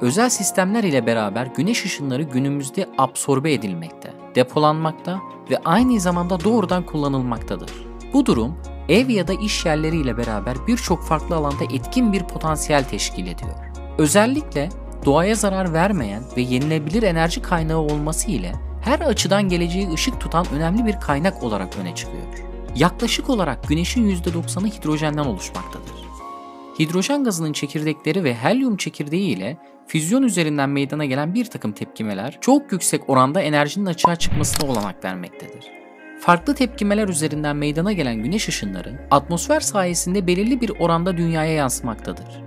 özel sistemler ile beraber güneş ışınları günümüzde absorbe edilmekte, depolanmakta ve aynı zamanda doğrudan kullanılmaktadır. Bu durum ev ya da iş yerleriyle beraber birçok farklı alanda etkin bir potansiyel teşkil ediyor. Özellikle doğaya zarar vermeyen ve yenilebilir enerji kaynağı olması ile her açıdan geleceği ışık tutan önemli bir kaynak olarak öne çıkıyor. Yaklaşık olarak güneşin %90'ı hidrojenden oluşmaktadır. Hidrojen gazının çekirdekleri ve helyum çekirdeği ile füzyon üzerinden meydana gelen bir takım tepkimeler çok yüksek oranda enerjinin açığa çıkmasına olanak vermektedir. Farklı tepkimeler üzerinden meydana gelen güneş ışınları atmosfer sayesinde belirli bir oranda dünyaya yansımaktadır.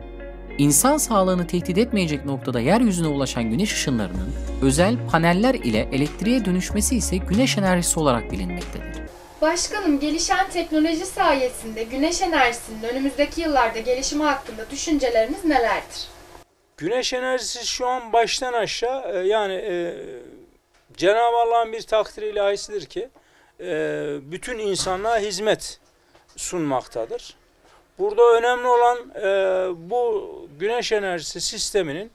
İnsan sağlığını tehdit etmeyecek noktada yeryüzüne ulaşan güneş ışınlarının özel paneller ile elektriğe dönüşmesi ise güneş enerjisi olarak bilinmektedir. Başkanım gelişen teknoloji sayesinde güneş enerjisinin önümüzdeki yıllarda gelişimi hakkında düşünceleriniz nelerdir? Güneş enerjisi şu an baştan aşağı e, yani e, Cenab-ı Allah'ın bir takdir ilahisidir ki e, bütün insanlığa hizmet sunmaktadır. Burada önemli olan e, bu güneş enerjisi sisteminin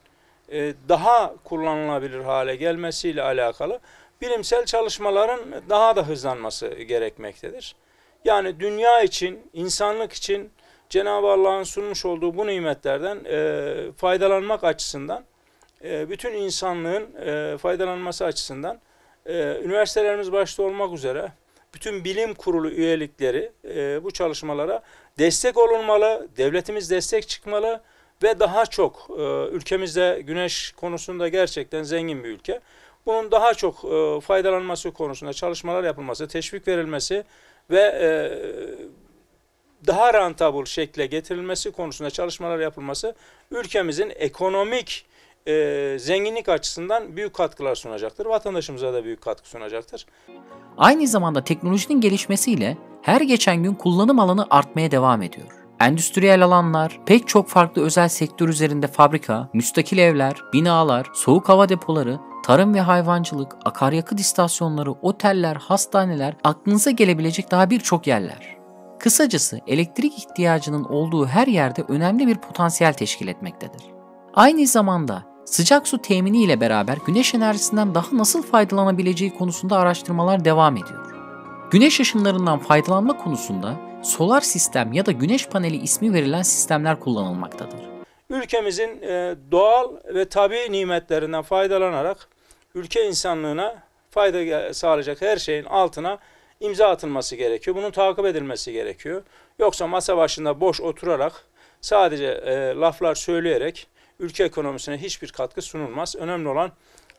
e, daha kullanılabilir hale gelmesiyle alakalı bilimsel çalışmaların daha da hızlanması gerekmektedir. Yani dünya için, insanlık için Cenab-ı Allah'ın sunmuş olduğu bu nimetlerden e, faydalanmak açısından, e, bütün insanlığın e, faydalanması açısından e, üniversitelerimiz başta olmak üzere bütün bilim kurulu üyelikleri e, bu çalışmalara destek olunmalı, devletimiz destek çıkmalı ve daha çok e, ülkemizde güneş konusunda gerçekten zengin bir ülke. Bunun daha çok e, faydalanması konusunda çalışmalar yapılması, teşvik verilmesi ve e, daha rantabul şekle getirilmesi konusunda çalışmalar yapılması ülkemizin ekonomik e, zenginlik açısından büyük katkılar sunacaktır. Vatandaşımıza da büyük katkı sunacaktır. Aynı zamanda teknolojinin gelişmesiyle her geçen gün kullanım alanı artmaya devam ediyor. Endüstriyel alanlar, pek çok farklı özel sektör üzerinde fabrika, müstakil evler, binalar, soğuk hava depoları, tarım ve hayvancılık, akaryakıt istasyonları, oteller, hastaneler, aklınıza gelebilecek daha birçok yerler. Kısacası elektrik ihtiyacının olduğu her yerde önemli bir potansiyel teşkil etmektedir. Aynı zamanda sıcak su temini ile beraber güneş enerjisinden daha nasıl faydalanabileceği konusunda araştırmalar devam ediyor. Güneş ışınlarından faydalanma konusunda solar sistem ya da güneş paneli ismi verilen sistemler kullanılmaktadır. Ülkemizin e, doğal ve tabi nimetlerinden faydalanarak ülke insanlığına fayda sağlayacak her şeyin altına imza atılması gerekiyor. Bunun takip edilmesi gerekiyor. Yoksa masa başında boş oturarak sadece e, laflar söyleyerek ülke ekonomisine hiçbir katkı sunulmaz. Önemli olan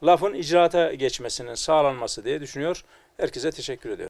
lafın icraata geçmesinin sağlanması diye düşünüyor. Herkese teşekkür ediyorum.